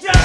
Yeah!